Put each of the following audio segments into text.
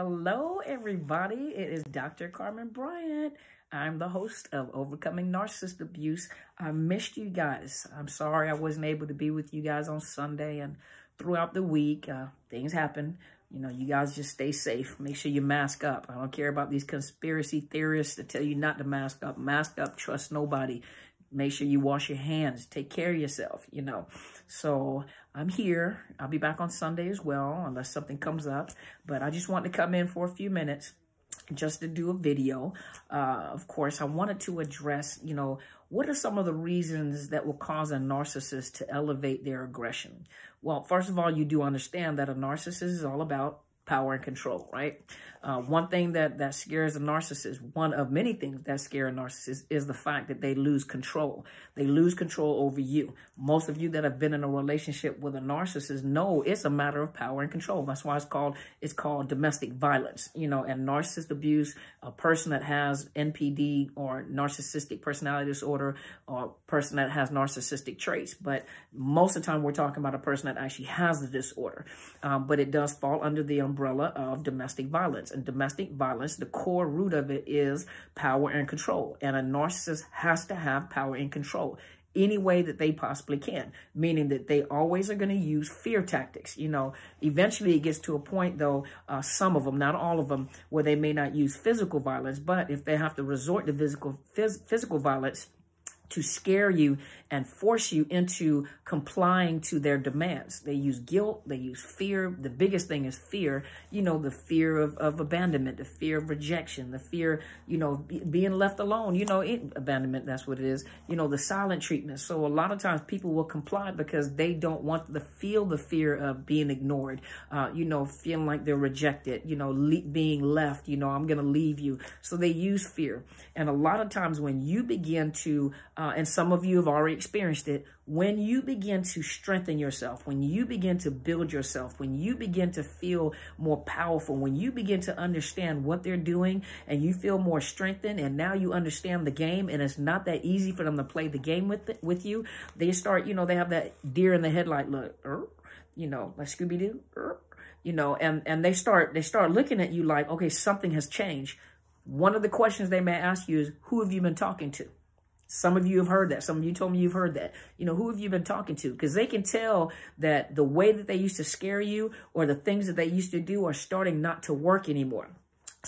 Hello, everybody. It is Dr. Carmen Bryant. I'm the host of Overcoming Narcissist Abuse. I missed you guys. I'm sorry I wasn't able to be with you guys on Sunday and throughout the week. Uh, things happen. You know, you guys just stay safe. Make sure you mask up. I don't care about these conspiracy theorists that tell you not to mask up. Mask up. Trust nobody. Make sure you wash your hands. Take care of yourself, you know. So I'm here. I'll be back on Sunday as well, unless something comes up. But I just want to come in for a few minutes just to do a video. Uh, of course, I wanted to address, you know, what are some of the reasons that will cause a narcissist to elevate their aggression? Well, first of all, you do understand that a narcissist is all about power and control, right? Uh, one thing that, that scares a narcissist, one of many things that scare a narcissist is the fact that they lose control. They lose control over you. Most of you that have been in a relationship with a narcissist know it's a matter of power and control. That's why it's called, it's called domestic violence, you know, and narcissist abuse, a person that has NPD or narcissistic personality disorder or person that has narcissistic traits. But most of the time we're talking about a person that actually has the disorder. Um, but it does fall under the umbrella of domestic violence violence. And domestic violence, the core root of it is power and control. And a narcissist has to have power and control any way that they possibly can, meaning that they always are going to use fear tactics. You know, eventually it gets to a point, though, uh, some of them, not all of them, where they may not use physical violence, but if they have to resort to physical, phys physical violence, to scare you and force you into complying to their demands. They use guilt, they use fear. The biggest thing is fear, you know, the fear of, of abandonment, the fear of rejection, the fear, you know, be, being left alone, you know, it, abandonment, that's what it is, you know, the silent treatment. So a lot of times people will comply because they don't want to feel the fear of being ignored, uh, you know, feeling like they're rejected, you know, being left, you know, I'm going to leave you. So they use fear. And a lot of times when you begin to uh, and some of you have already experienced it, when you begin to strengthen yourself, when you begin to build yourself, when you begin to feel more powerful, when you begin to understand what they're doing and you feel more strengthened and now you understand the game and it's not that easy for them to play the game with it, with you, they start, you know, they have that deer in the headlight look, you know, like Scooby-Doo, you know, and, and they start, they start looking at you like, okay, something has changed. One of the questions they may ask you is, who have you been talking to? Some of you have heard that. Some of you told me you've heard that. You know, who have you been talking to? Because they can tell that the way that they used to scare you or the things that they used to do are starting not to work anymore.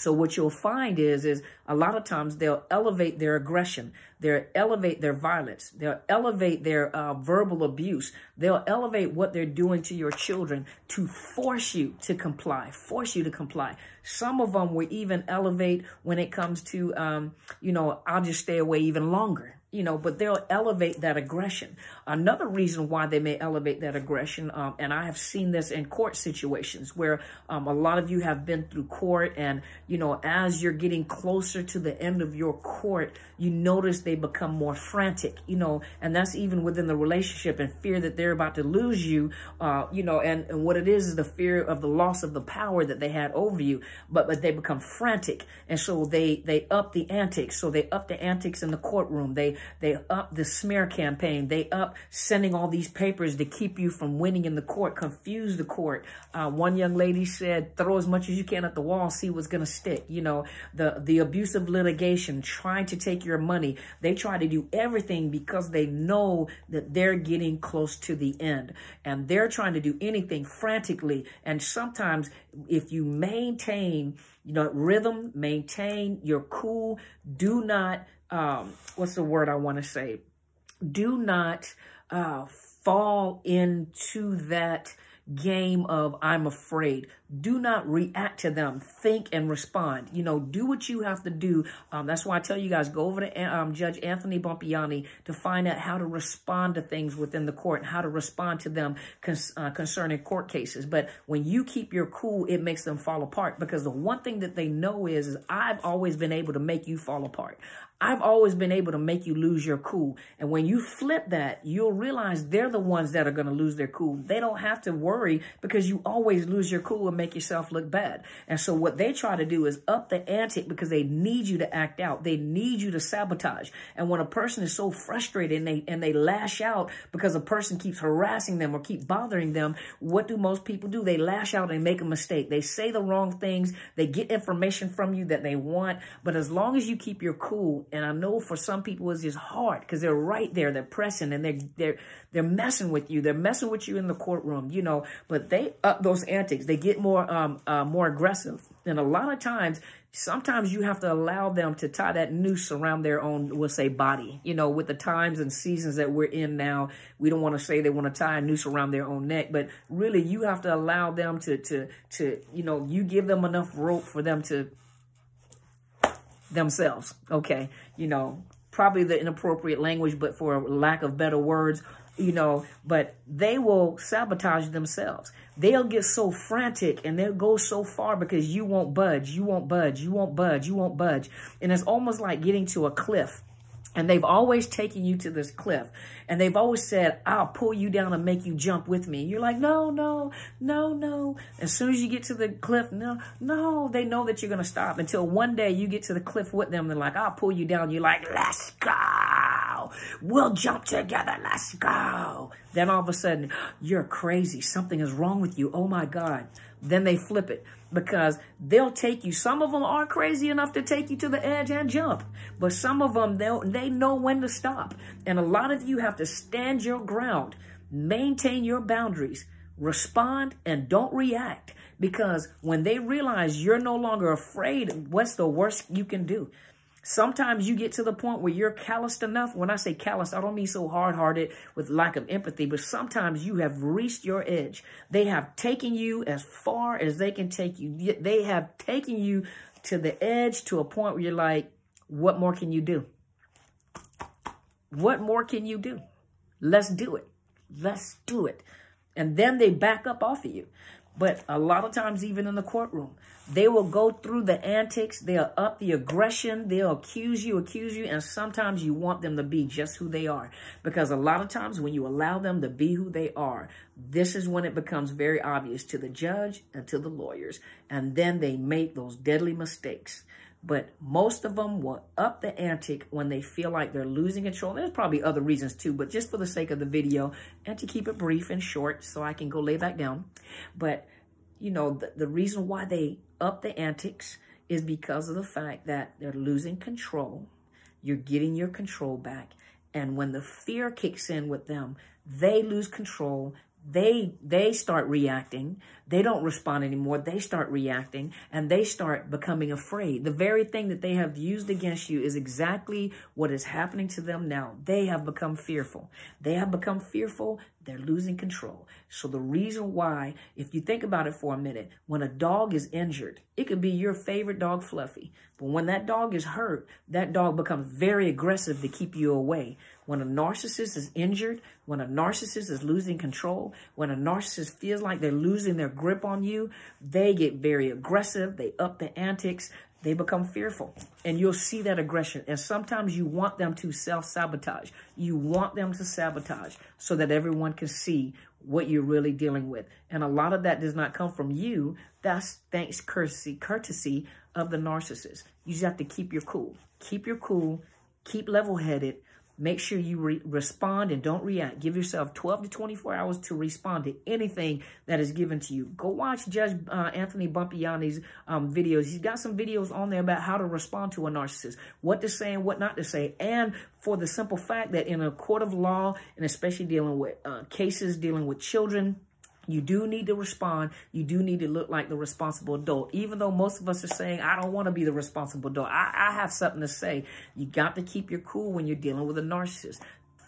So what you'll find is, is a lot of times they'll elevate their aggression. They'll elevate their violence. They'll elevate their uh, verbal abuse. They'll elevate what they're doing to your children to force you to comply, force you to comply. Some of them will even elevate when it comes to, um, you know, I'll just stay away even longer you know, but they'll elevate that aggression. Another reason why they may elevate that aggression, um, and I have seen this in court situations where um, a lot of you have been through court and, you know, as you're getting closer to the end of your court, you notice they become more frantic, you know, and that's even within the relationship and fear that they're about to lose you, uh, you know, and, and what it is is the fear of the loss of the power that they had over you, but, but they become frantic. And so they, they up the antics. So they up the antics in the courtroom. They, they up the smear campaign. They up sending all these papers to keep you from winning in the court, confuse the court. Uh, one young lady said, throw as much as you can at the wall, see what's going to stick. You know, the, the abusive litigation, trying to take your money. They try to do everything because they know that they're getting close to the end. And they're trying to do anything frantically. And sometimes if you maintain, you know, rhythm, maintain your cool, do not um, what's the word I want to say? Do not uh, fall into that game of I'm afraid. Do not react to them. Think and respond. You know, do what you have to do. Um, that's why I tell you guys, go over to um, Judge Anthony Bompiani to find out how to respond to things within the court and how to respond to them uh, concerning court cases. But when you keep your cool, it makes them fall apart because the one thing that they know is, is I've always been able to make you fall apart. I've always been able to make you lose your cool. And when you flip that, you'll realize they're the ones that are going to lose their cool. They don't have to worry because you always lose your cool and make yourself look bad. And so what they try to do is up the ante because they need you to act out. They need you to sabotage. And when a person is so frustrated and they, and they lash out because a person keeps harassing them or keep bothering them, what do most people do? They lash out and make a mistake. They say the wrong things. They get information from you that they want. But as long as you keep your cool, and I know for some people it's just hard because they're right there. They're pressing and they're, they're, they're messing with you. They're messing with you in the courtroom, you know, but they up those antics. They get more, um, uh, more aggressive. And a lot of times, sometimes you have to allow them to tie that noose around their own, we'll say, body. You know, with the times and seasons that we're in now, we don't want to say they want to tie a noose around their own neck, but really you have to allow them to, to, to, you know, you give them enough rope for them to themselves. Okay. You know, probably the inappropriate language, but for lack of better words, you know, but they will sabotage themselves. They'll get so frantic and they'll go so far because you won't budge, you won't budge, you won't budge, you won't budge. And it's almost like getting to a cliff. And they've always taken you to this cliff. And they've always said, I'll pull you down and make you jump with me. You're like, no, no, no, no. As soon as you get to the cliff, no, no, they know that you're going to stop until one day you get to the cliff with them. They're like, I'll pull you down. You're like, let's go. We'll jump together. Let's go. Then all of a sudden, you're crazy. Something is wrong with you. Oh my God. Then they flip it because they'll take you. Some of them are crazy enough to take you to the edge and jump, but some of them, they they know when to stop. And a lot of you have to stand your ground, maintain your boundaries, respond, and don't react. Because when they realize you're no longer afraid, what's the worst you can do? Sometimes you get to the point where you're calloused enough. When I say callous, I don't mean so hard-hearted with lack of empathy, but sometimes you have reached your edge. They have taken you as far as they can take you. They have taken you to the edge to a point where you're like, what more can you do? What more can you do? Let's do it. Let's do it. And then they back up off of you. But a lot of times, even in the courtroom, they will go through the antics. They'll up the aggression. They'll accuse you, accuse you. And sometimes you want them to be just who they are. Because a lot of times when you allow them to be who they are, this is when it becomes very obvious to the judge and to the lawyers. And then they make those deadly mistakes. But most of them will up the antic when they feel like they're losing control. There's probably other reasons too, but just for the sake of the video and to keep it brief and short so I can go lay back down. But, you know, the, the reason why they up the antics is because of the fact that they're losing control. You're getting your control back. And when the fear kicks in with them, they lose control they they start reacting. They don't respond anymore. They start reacting and they start becoming afraid. The very thing that they have used against you is exactly what is happening to them now. They have become fearful. They have become fearful they're losing control so the reason why if you think about it for a minute when a dog is injured it could be your favorite dog fluffy but when that dog is hurt that dog becomes very aggressive to keep you away when a narcissist is injured, when a narcissist is losing control, when a narcissist feels like they're losing their grip on you, they get very aggressive. They up the antics. They become fearful. And you'll see that aggression. And sometimes you want them to self-sabotage. You want them to sabotage so that everyone can see what you're really dealing with. And a lot of that does not come from you. That's thanks courtesy, courtesy of the narcissist. You just have to keep your cool. Keep your cool. Keep level-headed Make sure you re respond and don't react. Give yourself 12 to 24 hours to respond to anything that is given to you. Go watch Judge uh, Anthony Bumpiani's um, videos. He's got some videos on there about how to respond to a narcissist, what to say and what not to say. And for the simple fact that in a court of law, and especially dealing with uh, cases dealing with children, you do need to respond. You do need to look like the responsible adult. Even though most of us are saying, I don't want to be the responsible adult. I, I have something to say. You got to keep your cool when you're dealing with a narcissist.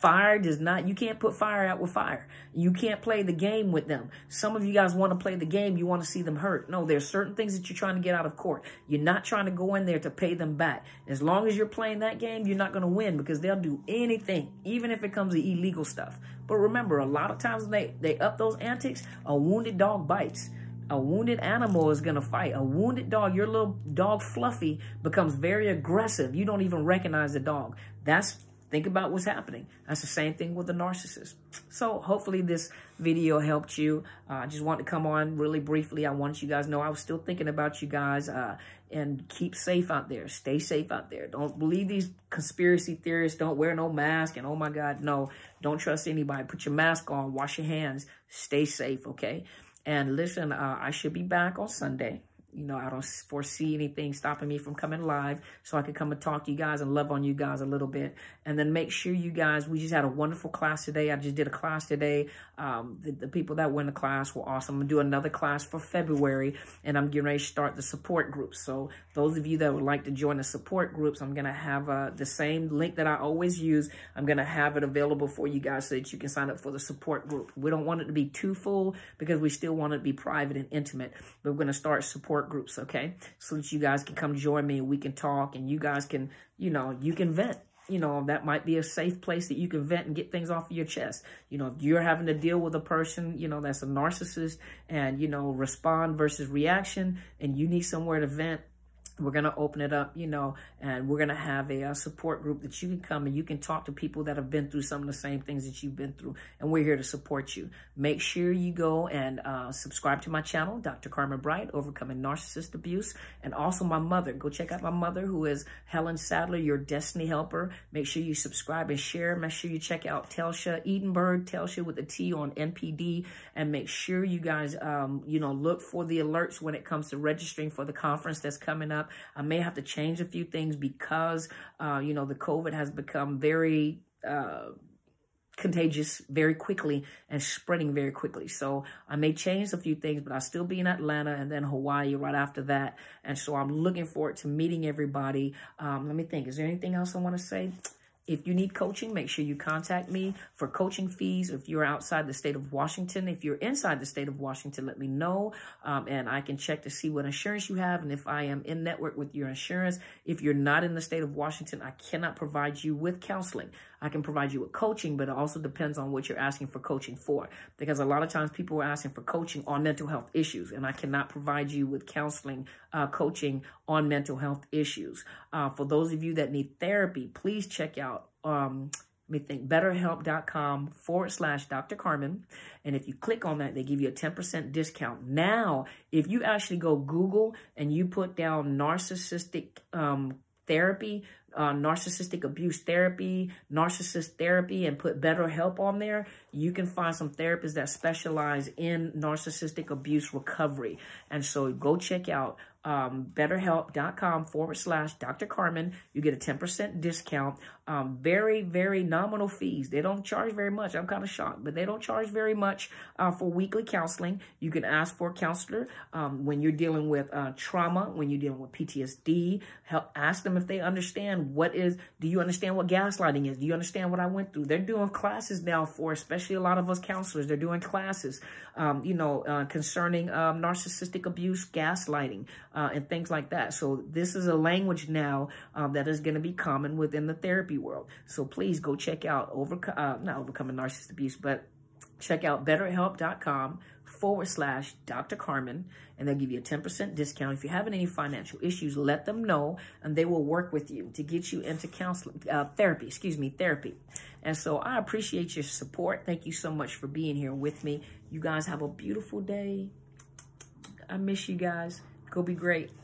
Fire does not, you can't put fire out with fire. You can't play the game with them. Some of you guys want to play the game. You want to see them hurt. No, there's certain things that you're trying to get out of court. You're not trying to go in there to pay them back. As long as you're playing that game, you're not going to win because they'll do anything, even if it comes to illegal stuff. But remember, a lot of times they, they up those antics, a wounded dog bites. A wounded animal is going to fight. A wounded dog, your little dog Fluffy, becomes very aggressive. You don't even recognize the dog. That's think about what's happening. That's the same thing with the narcissist. So hopefully this video helped you. Uh, I just want to come on really briefly. I want you guys know I was still thinking about you guys uh, and keep safe out there. Stay safe out there. Don't believe these conspiracy theorists. Don't wear no mask. And oh my God, no, don't trust anybody. Put your mask on. Wash your hands. Stay safe, okay? And listen, uh, I should be back on Sunday you know, I don't foresee anything stopping me from coming live so I can come and talk to you guys and love on you guys a little bit. And then make sure you guys, we just had a wonderful class today. I just did a class today. Um, the, the, people that went to class were awesome. I'm going to do another class for February and I'm getting ready to start the support group. So those of you that would like to join the support groups, I'm going to have uh, the same link that I always use. I'm going to have it available for you guys so that you can sign up for the support group. We don't want it to be too full because we still want it to be private and intimate. But we're going to start support support groups, okay? So that you guys can come join me and we can talk and you guys can, you know, you can vent. You know, that might be a safe place that you can vent and get things off of your chest. You know, if you're having to deal with a person, you know, that's a narcissist and, you know, respond versus reaction and you need somewhere to vent, we're going to open it up, you know, and we're going to have a, a, support group that you can come and you can talk to people that have been through some of the same things that you've been through. And we're here to support you. Make sure you go and uh, subscribe to my channel, Dr. Carmen Bryant, Overcoming Narcissist Abuse. And also my mother. Go check out my mother, who is Helen Sadler, your destiny helper. Make sure you subscribe and share. Make sure you check out Telsha Edenberg, Telsha with a T on NPD. And make sure you guys, um, you know, look for the alerts when it comes to registering for the conference that's coming up. I may have to change a few things because, uh, you know, the COVID has become very uh, contagious very quickly and spreading very quickly. So I may change a few things, but I'll still be in Atlanta and then Hawaii right after that. And so I'm looking forward to meeting everybody. Um, let me think. Is there anything else I want to say? If you need coaching, make sure you contact me for coaching fees. If you're outside the state of Washington, if you're inside the state of Washington, let me know. Um, and I can check to see what insurance you have and if I am in network with your insurance. If you're not in the state of Washington, I cannot provide you with counseling. I can provide you with coaching, but it also depends on what you're asking for coaching for. Because a lot of times people are asking for coaching on mental health issues, and I cannot provide you with counseling, uh, coaching on mental health issues. Uh, for those of you that need therapy, please check out um, let me think, betterhelp.com forward slash Dr. Carmen. And if you click on that, they give you a 10% discount. Now, if you actually go Google and you put down narcissistic um, therapy, uh, narcissistic abuse therapy, narcissist therapy, and put BetterHelp on there, you can find some therapists that specialize in narcissistic abuse recovery. And so go check out um, betterhelp.com forward slash Dr. Carmen. You get a 10% discount. Um, very, very nominal fees. They don't charge very much. I'm kind of shocked, but they don't charge very much uh, for weekly counseling. You can ask for a counselor um, when you're dealing with uh, trauma, when you're dealing with PTSD. Help ask them if they understand what is, do you understand what gaslighting is? Do you understand what I went through? They're doing classes now for, especially a lot of us counselors, they're doing classes, um, you know, uh, concerning um, narcissistic abuse, gaslighting, uh, and things like that. So this is a language now um, that is going to be common within the therapy world. So please go check out, over, uh, not Overcoming Narcissist Abuse, but check out betterhelp.com forward slash Dr. Carmen, and they'll give you a 10% discount. If you're having any financial issues, let them know, and they will work with you to get you into counseling, uh, therapy, excuse me, therapy. And so I appreciate your support. Thank you so much for being here with me. You guys have a beautiful day. I miss you guys. Go be great.